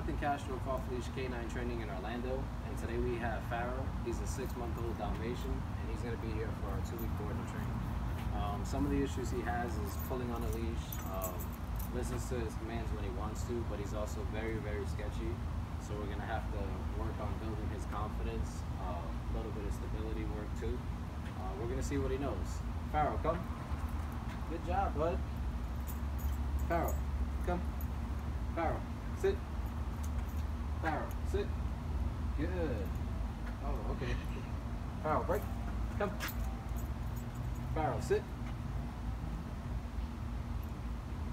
Jonathan Castro of Off Leash K9 Training in Orlando, and today we have Farrow. He's a six-month-old Dalmatian, and he's going to be here for our two-week board and train. Um, some of the issues he has is pulling on a leash, um, listens to his commands when he wants to, but he's also very, very sketchy. So we're going to have to work on building his confidence, uh, a little bit of stability work too. Uh, we're going to see what he knows. Farrow, come. Good job, bud. Farrow, come. Farrow, sit. Farrow, sit. Good. Oh, okay. Farrow, break. Come. Farrow, sit.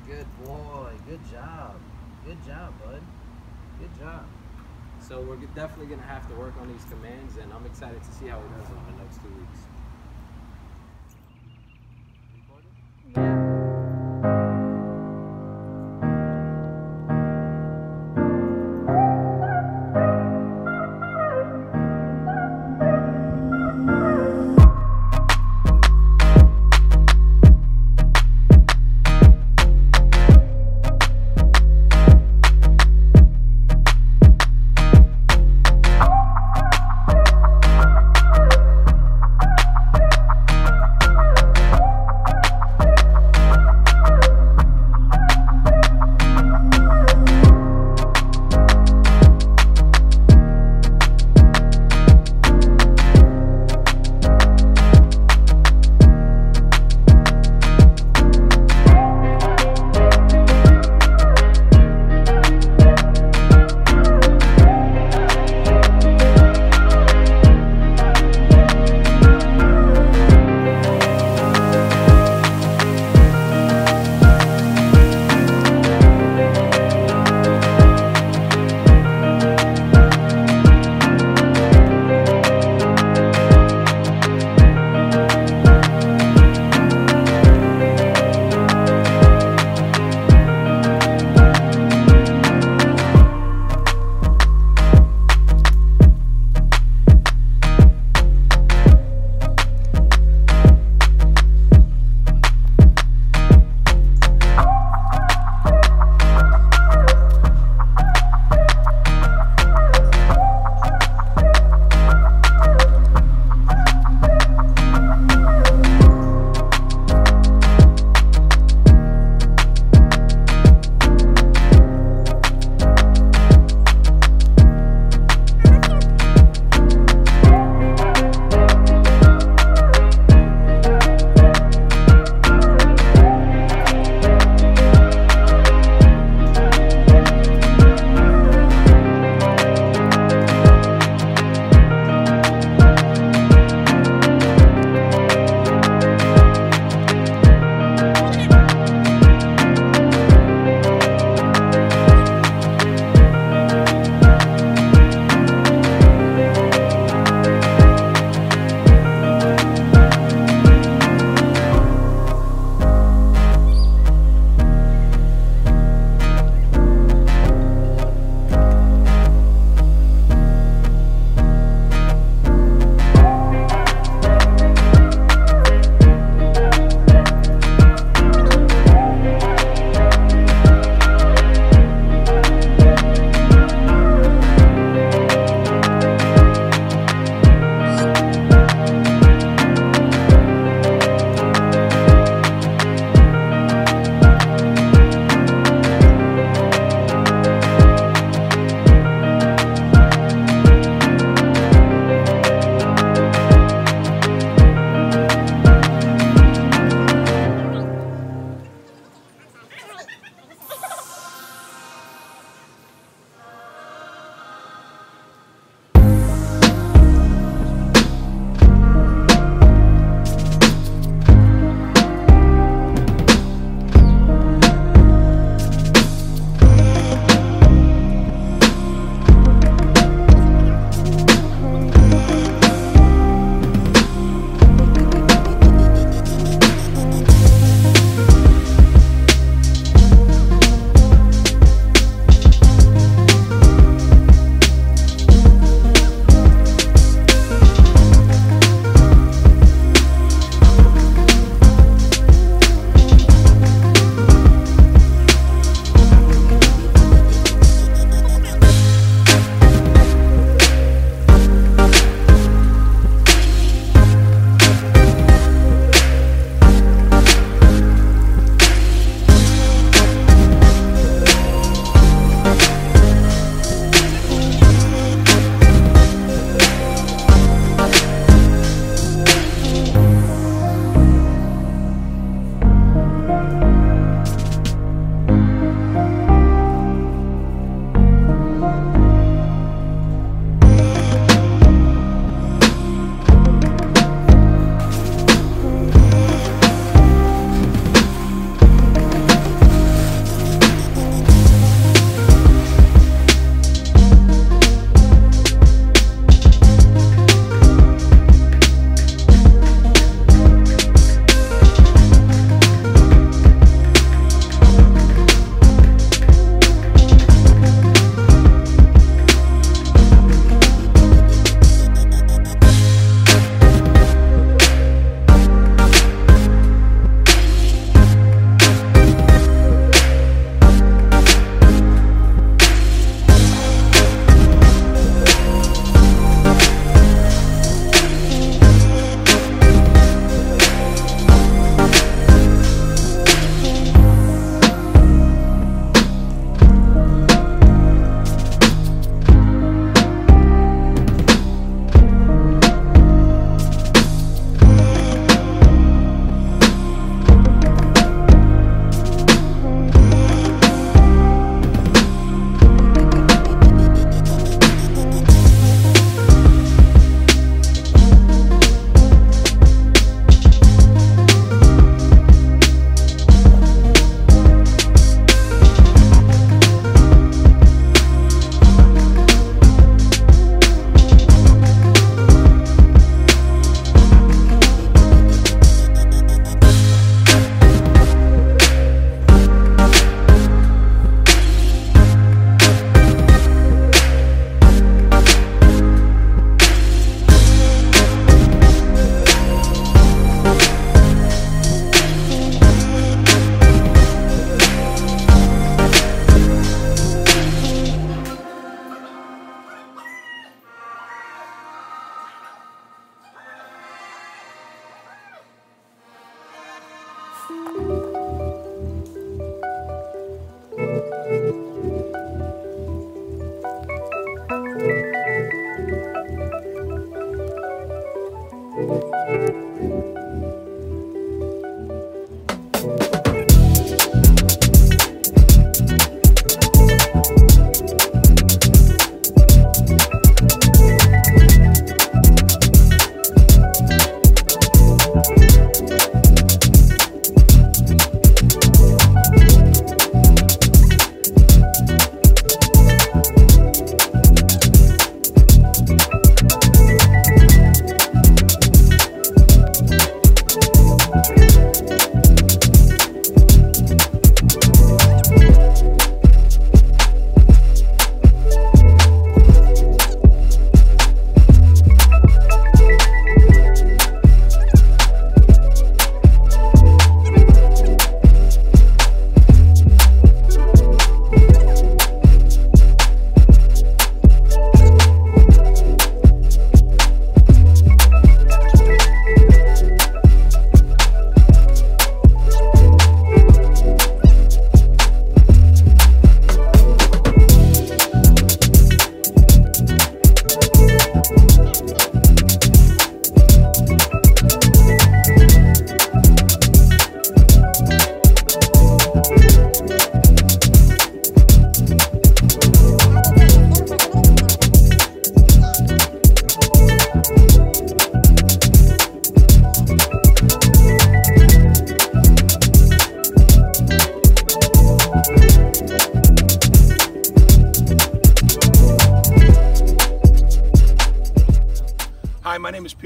Good boy. Good job. Good job, bud. Good job. So we're definitely going to have to work on these commands, and I'm excited to see how he does over the next two weeks.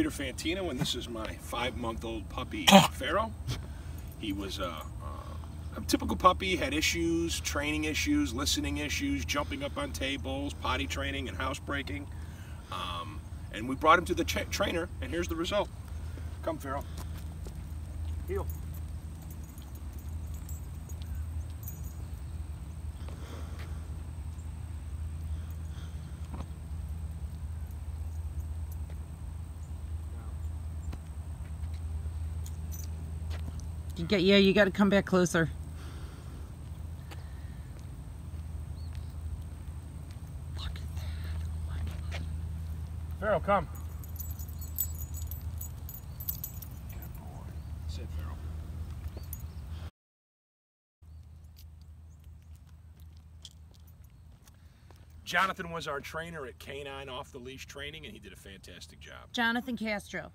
Peter Fantino, and this is my five-month-old puppy, Farrow. He was a, a typical puppy, had issues, training issues, listening issues, jumping up on tables, potty training, and housebreaking. Um, and we brought him to the tra trainer, and here's the result. Come, Farrow. Heel. You get yeah, you got to come back closer. Look at that. Oh my God. Farrow, come. Good boy. Sit, Farrow. Jonathan was our trainer at Canine Off the Leash Training, and he did a fantastic job. Jonathan Castro.